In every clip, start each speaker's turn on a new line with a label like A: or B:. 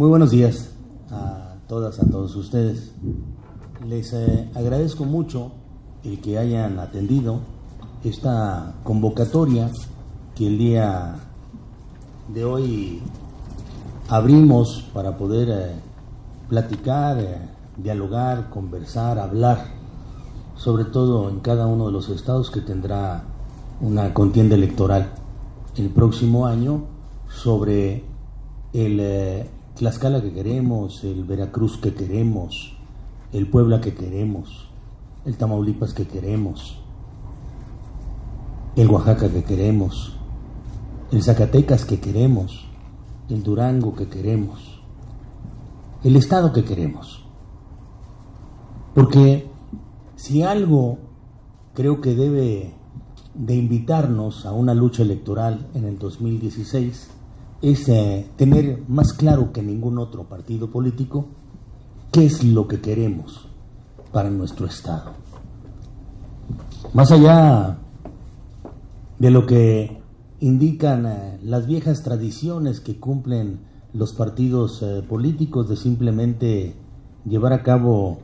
A: Muy buenos días a todas, a todos ustedes. Les eh, agradezco mucho el que hayan atendido esta convocatoria que el día de hoy abrimos para poder eh, platicar, eh, dialogar, conversar, hablar, sobre todo en cada uno de los estados que tendrá una contienda electoral el próximo año sobre el Tlaxcala que queremos, el Veracruz que queremos, el Puebla que queremos, el Tamaulipas que queremos, el Oaxaca que queremos, el Zacatecas que queremos, el Durango que queremos, el Estado que queremos. Porque si algo creo que debe de invitarnos a una lucha electoral en el 2016, es eh, tener más claro que ningún otro partido político qué es lo que queremos para nuestro Estado. Más allá de lo que indican eh, las viejas tradiciones que cumplen los partidos eh, políticos de simplemente llevar a cabo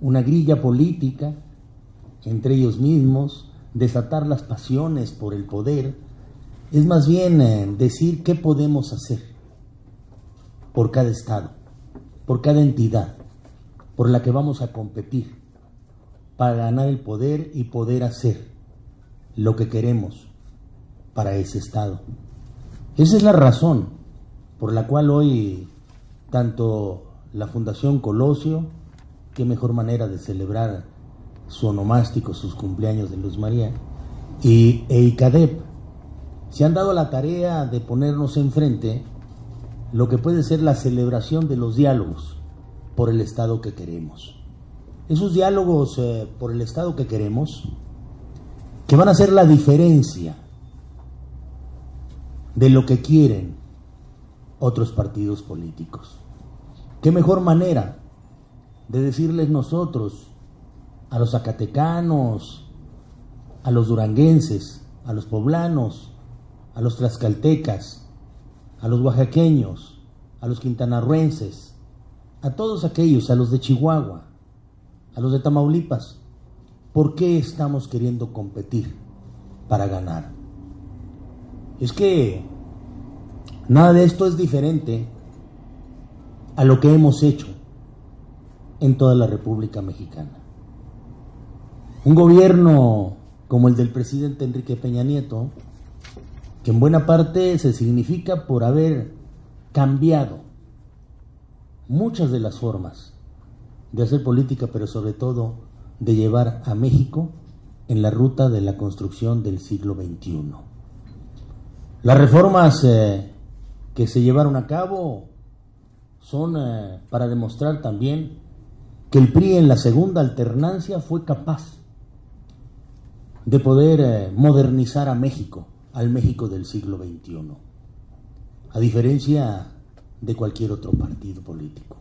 A: una grilla política entre ellos mismos, desatar las pasiones por el poder, es más bien eh, decir qué podemos hacer por cada estado, por cada entidad, por la que vamos a competir, para ganar el poder y poder hacer lo que queremos para ese estado. Esa es la razón por la cual hoy tanto la Fundación Colosio, qué mejor manera de celebrar su onomástico, sus cumpleaños de Luz María, y EICADEP, se han dado la tarea de ponernos enfrente lo que puede ser la celebración de los diálogos por el Estado que queremos. Esos diálogos eh, por el Estado que queremos, que van a ser la diferencia de lo que quieren otros partidos políticos. ¿Qué mejor manera de decirles nosotros a los zacatecanos, a los duranguenses, a los poblanos, a los tlaxcaltecas, a los oaxaqueños, a los quintanarruenses, a todos aquellos, a los de Chihuahua, a los de Tamaulipas, ¿por qué estamos queriendo competir para ganar? Es que nada de esto es diferente a lo que hemos hecho en toda la República Mexicana. Un gobierno como el del presidente Enrique Peña Nieto, que en buena parte se significa por haber cambiado muchas de las formas de hacer política, pero sobre todo de llevar a México en la ruta de la construcción del siglo XXI. Las reformas eh, que se llevaron a cabo son eh, para demostrar también que el PRI en la segunda alternancia fue capaz de poder eh, modernizar a México al México del siglo XXI, a diferencia de cualquier otro partido político.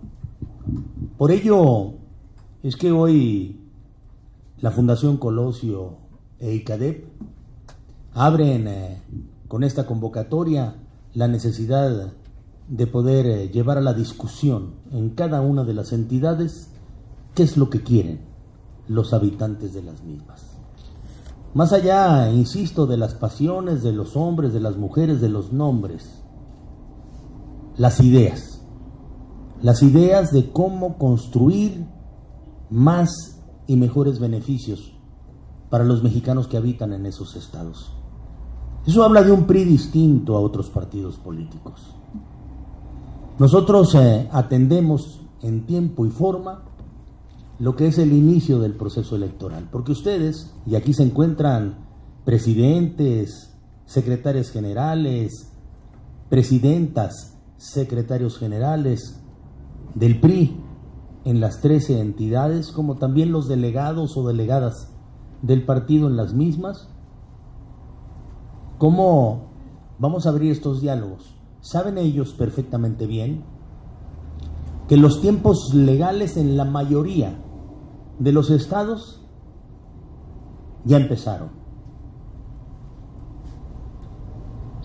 A: Por ello es que hoy la Fundación Colosio e ICADEP abren eh, con esta convocatoria la necesidad de poder eh, llevar a la discusión en cada una de las entidades qué es lo que quieren los habitantes de las mismas. Más allá, insisto, de las pasiones de los hombres, de las mujeres, de los nombres, las ideas. Las ideas de cómo construir más y mejores beneficios para los mexicanos que habitan en esos estados. Eso habla de un PRI distinto a otros partidos políticos. Nosotros eh, atendemos en tiempo y forma lo que es el inicio del proceso electoral. Porque ustedes, y aquí se encuentran presidentes, secretarios generales, presidentas, secretarios generales del PRI en las 13 entidades, como también los delegados o delegadas del partido en las mismas. ¿Cómo vamos a abrir estos diálogos? Saben ellos perfectamente bien que los tiempos legales en la mayoría de los estados ya empezaron.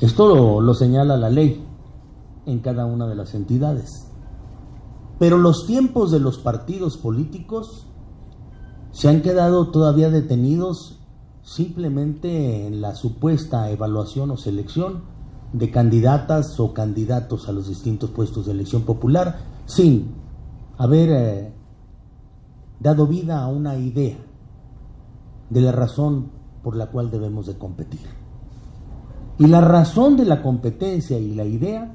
A: Esto lo, señala la ley. en cada una de las entidades. Pero los tiempos de los partidos políticos se han quedado todavía detenidos simplemente en la supuesta evaluación o selección de candidatas o candidatos a los distintos puestos de elección popular sin haber eh, dado vida a una idea de la razón por la cual debemos de competir. Y la razón de la competencia y la idea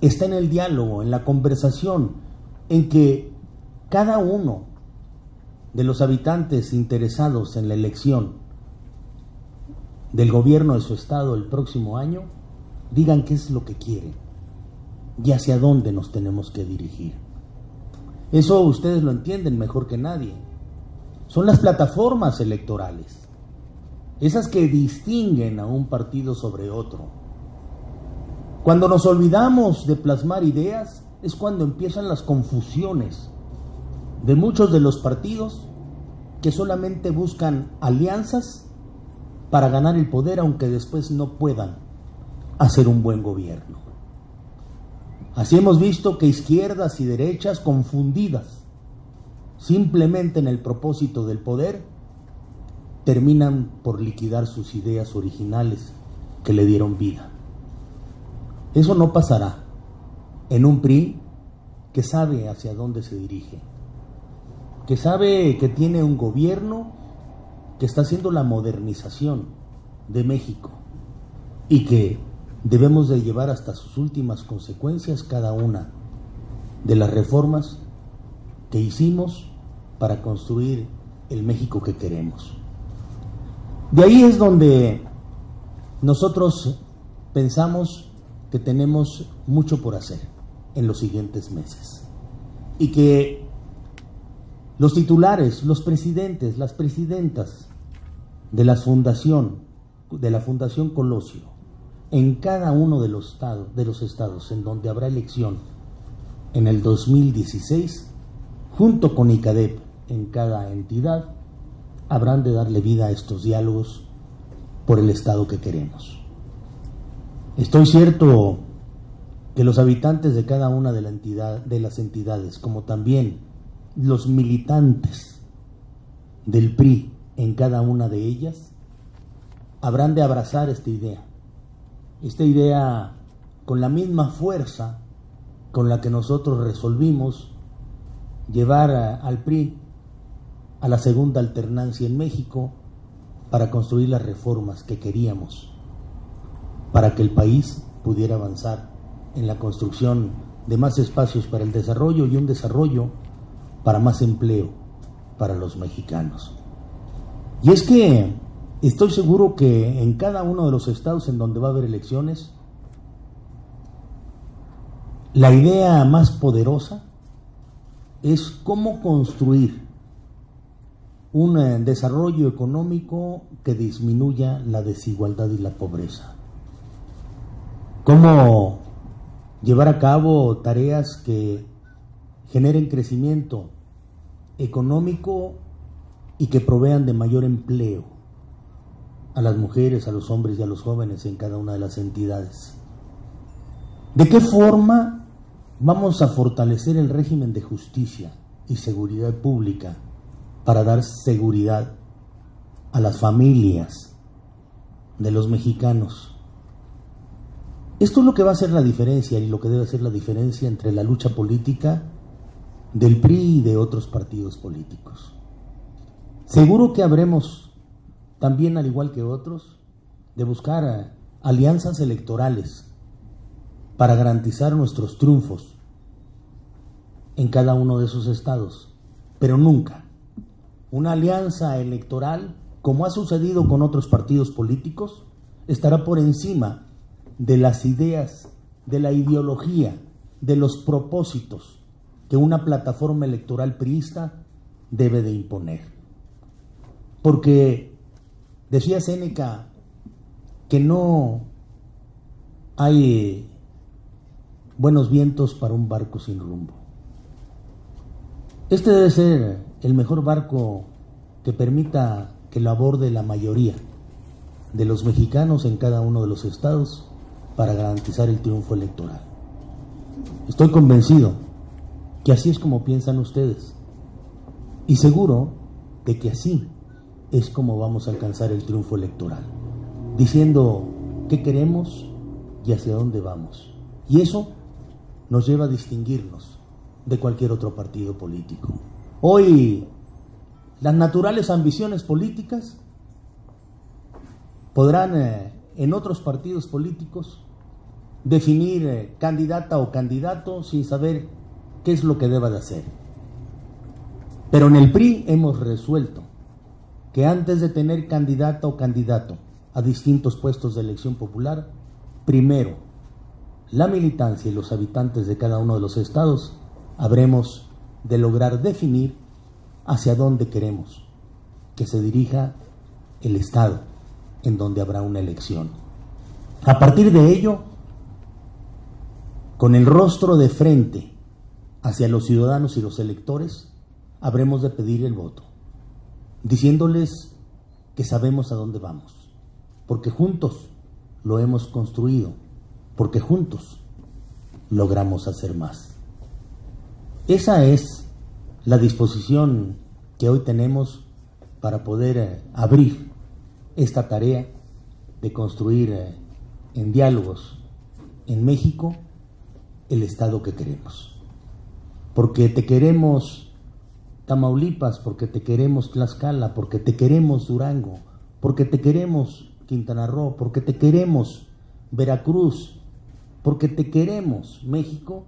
A: está en el diálogo, en la conversación, en que cada uno de los habitantes interesados en la elección del gobierno de su estado el próximo año digan qué es lo que quieren y hacia dónde nos tenemos que dirigir. Eso ustedes lo entienden mejor que nadie. Son las plataformas electorales, esas que distinguen a un partido sobre otro. Cuando nos olvidamos de plasmar ideas es cuando empiezan las confusiones de muchos de los partidos que solamente buscan alianzas para ganar el poder aunque después no puedan hacer un buen gobierno. Así hemos visto que izquierdas y derechas confundidas simplemente en el propósito del poder, terminan por liquidar sus ideas originales que le dieron vida. Eso no pasará en un PRI que sabe hacia dónde se dirige, que sabe que tiene un gobierno que está haciendo la modernización de México y que debemos de llevar hasta sus últimas consecuencias cada una de las reformas que hicimos para construir el México que queremos. De ahí es donde nosotros pensamos que tenemos mucho por hacer en los siguientes meses y que los titulares, los presidentes, las presidentas de la fundación, de la Fundación Colosio, en cada uno de los estados, de los estados en donde habrá elección en el 2016, junto con ICADEP en cada entidad, habrán de darle vida a estos diálogos por el Estado que queremos. Estoy cierto que los habitantes de cada una de, la entidad, de las entidades, como también los militantes del PRI en cada una de ellas, habrán de abrazar esta idea. Esta idea con la misma fuerza con la que nosotros resolvimos llevar al PRI a la segunda alternancia en México para construir las reformas que queríamos, para que el país pudiera avanzar en la construcción de más espacios para el desarrollo y un desarrollo para más empleo para los mexicanos. Y es que estoy seguro que en cada uno de los estados en donde va a haber elecciones, la idea más poderosa es cómo construir un eh, desarrollo económico que disminuya la desigualdad y la pobreza. Cómo llevar a cabo tareas que generen crecimiento económico y que provean de mayor empleo a las mujeres, a los hombres y a los jóvenes en cada una de las entidades. ¿De qué forma vamos a fortalecer el régimen de justicia y seguridad pública para dar seguridad a las familias de los mexicanos. Esto es lo que va a hacer la diferencia y lo que debe ser la diferencia entre la lucha política del PRI y de otros partidos políticos. Seguro que habremos, también al igual que otros, de buscar eh, alianzas electorales para garantizar nuestros triunfos en cada uno de esos estados, pero nunca una alianza electoral, como ha sucedido con otros partidos políticos, estará por encima de las ideas, de la ideología, de los propósitos que una plataforma electoral priista debe de imponer. Porque decía Séneca que no hay buenos vientos para un barco sin rumbo. Este debe ser el mejor barco que permita que lo aborde la mayoría de los mexicanos en cada uno de los estados para garantizar el triunfo electoral. Estoy convencido que así es como piensan ustedes. Y seguro de que así es como vamos a alcanzar el triunfo electoral. Diciendo qué queremos y hacia dónde vamos. Y eso nos lleva a distinguirnos de cualquier otro partido político. Hoy las naturales ambiciones políticas podrán eh, en otros partidos políticos definir eh, candidata o candidato sin saber qué es lo que deba de hacer. Pero en el PRI hemos resuelto que antes de tener candidata o candidato a distintos puestos de elección popular, primero la militancia y los habitantes de cada uno de los estados habremos de lograr definir hacia dónde queremos que se dirija el Estado en donde habrá una elección. A partir de ello, con el rostro de frente hacia los ciudadanos y los electores, habremos de pedir el voto, diciéndoles que sabemos a dónde vamos, porque juntos lo hemos construido, porque juntos logramos hacer más. Esa es la disposición que hoy tenemos para poder eh, abrir esta tarea de construir eh, en diálogos en México el Estado que queremos. Porque te queremos Tamaulipas, porque te queremos Tlaxcala, porque te queremos Durango, porque te queremos Quintana Roo, porque te queremos Veracruz, porque te queremos México,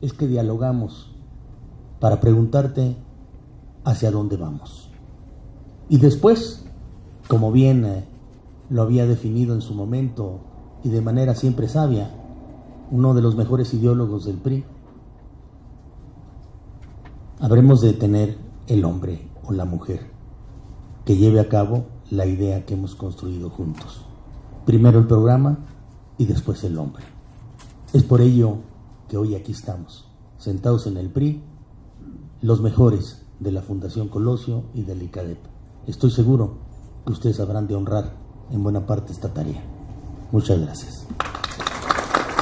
A: es que dialogamos para preguntarte hacia dónde vamos. Y después, como bien eh, lo había definido en su momento y de manera siempre sabia, uno de los mejores ideólogos del PRI, habremos de tener el hombre o la mujer que lleve a cabo la idea que hemos construido juntos. Primero el programa y después el hombre. Es por ello que hoy aquí estamos, sentados en el PRI, los mejores de la Fundación Colosio y del ICADEP. Estoy seguro que ustedes habrán de honrar en buena parte esta tarea. Muchas gracias.